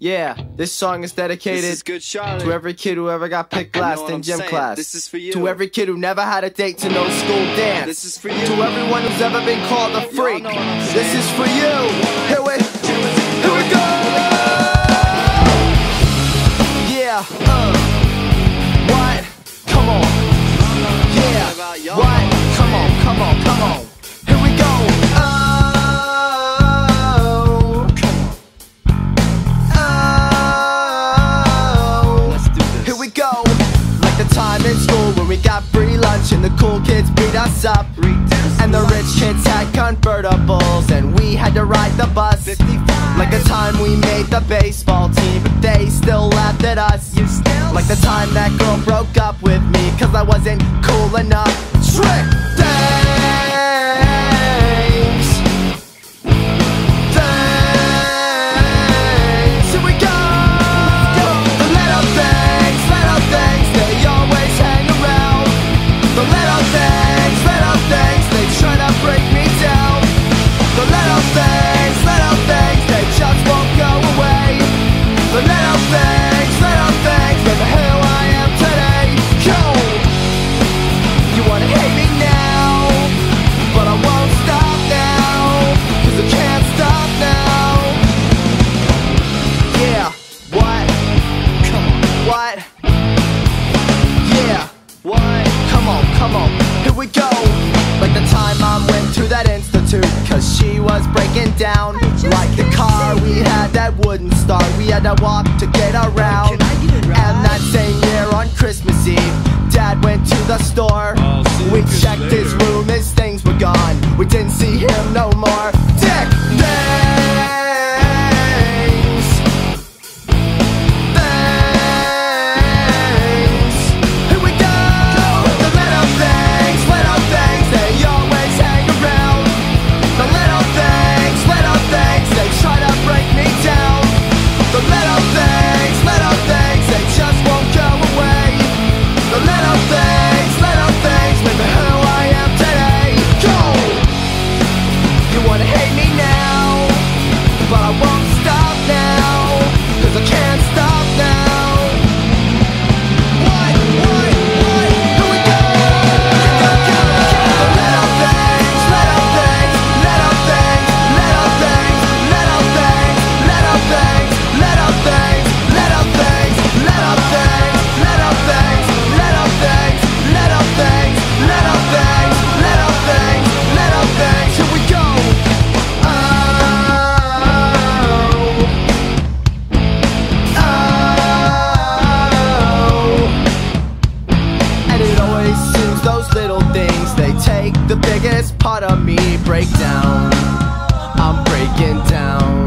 Yeah, this song is dedicated is to every kid who ever got picked last in gym saying. class. This is for you. To every kid who never had a date to no school dance. This is for you. To everyone who's ever been called a freak. know what I'm This is for you. Here we, here we go. Yeah. Uh. What? Come on. Yeah. What? Come on, come on, come on. Got free lunch and the cool kids beat us up. And the rich kids had convertibles and we had to ride the bus. 55. Like the time we made the baseball team, but they still laughed at us. Like the time that girl broke up with me cause I wasn't cool enough. Trick! Thanks! Was breaking down. Like the car we had that wouldn't start, we had to walk to get around. Can I get a ride? And that same year on Christmas Eve, Dad went to the store. the biggest part of me break down. I'm breaking down.